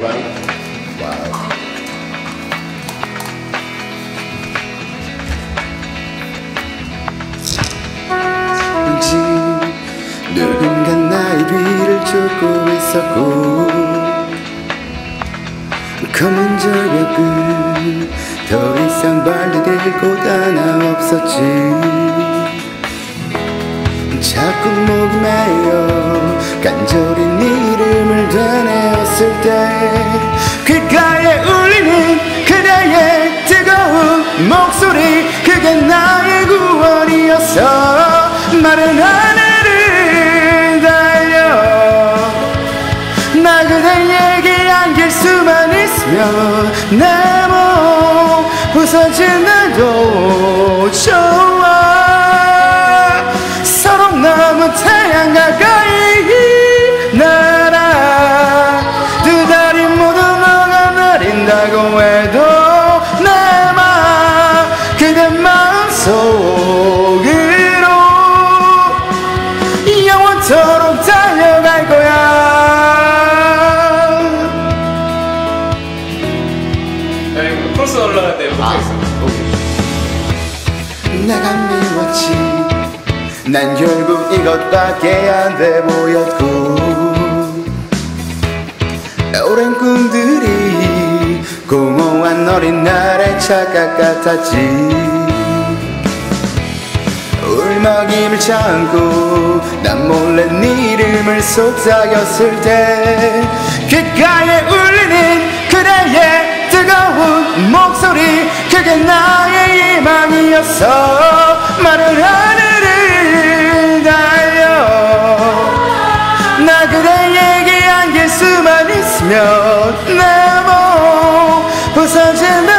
Wow. 누군가 나의 뒤를 쫓고 있었고 검은 저벽은 더 이상 발디딜 곳 하나 없었지 자꾸 목이 메여 간절히 네 이름을 되뇌었을 때 귓가에 울리는 그대의 뜨거운 목소리 그게 나의 구원이었어. 마른 하늘을 달려 나 그대에게 안길 수만 있으면 내 몸 부서지는도 좋 올라갈 때 못하겠어 내가 미웠지 난 결국 이것밖에 안 돼 보였고 오랜 꿈들이 공허한 어린 날의 착각 같았지. 울먹임을 참고 난 몰래 네 이름을 속삭였을 때 귓가에 울리는 목소리 그게 나의 희망이었어. 마른 하늘을 달려. 나 그대에게 안길 수만 있으면 내몸 부서진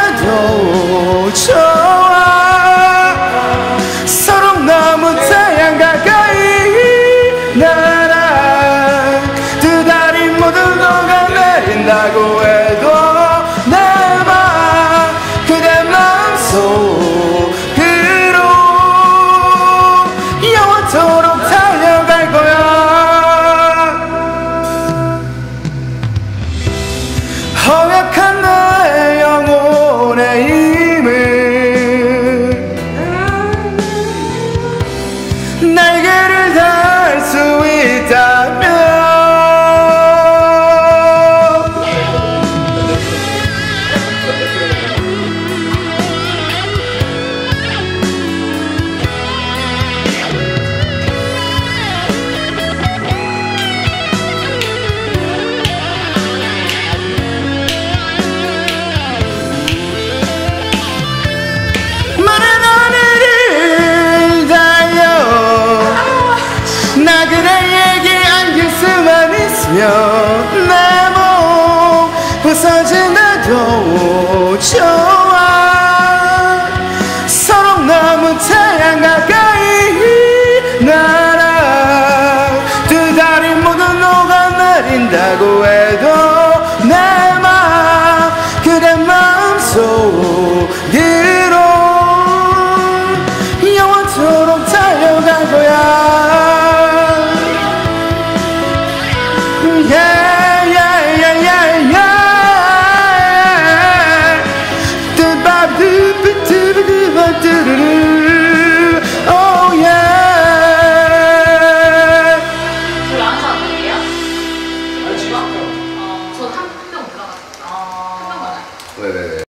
영원토록 달려갈 거야. 허약한 나의 영혼의 힘을 날개를 달 수 있 내몸 부서진다도 좋아 서로 너무 태양 가까이 날아 두 다리 모두 녹아내린다고 해도 내 맘 그대 마음속